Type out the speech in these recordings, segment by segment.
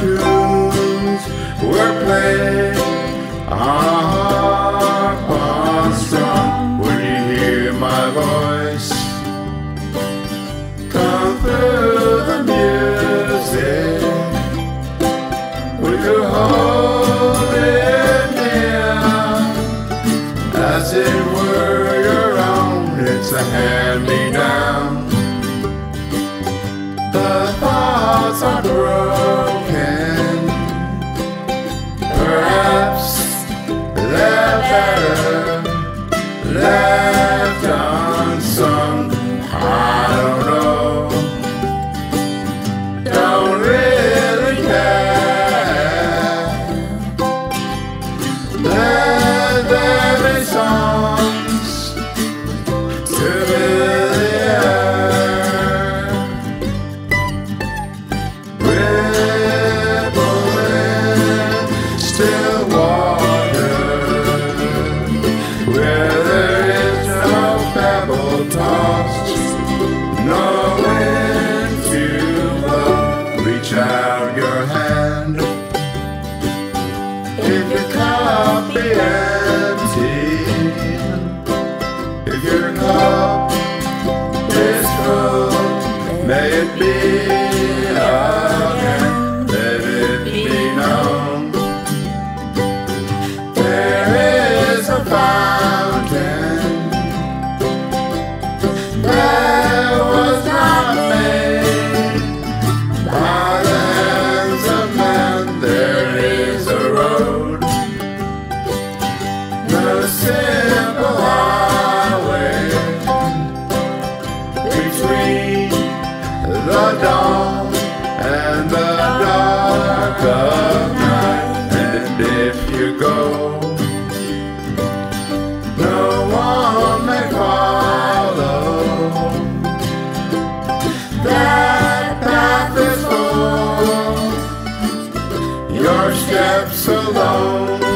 tunes were played. Harp on strong, would you hear my voice? Come through the music with your hold it near, as it were your own. It's a hand me down. The thoughts are growing. if your cup be empty, if your cup is full, may it be. steps alone.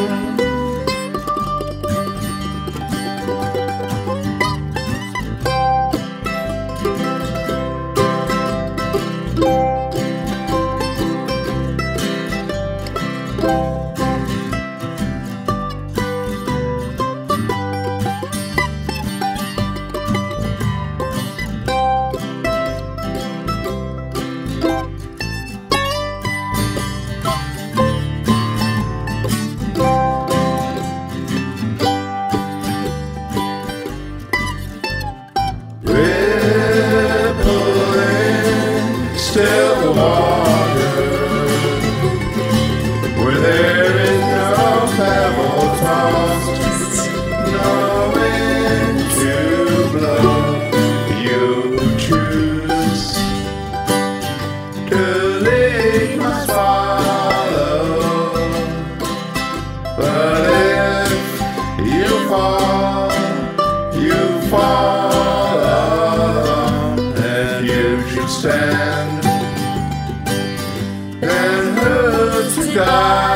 stand and hurt to die.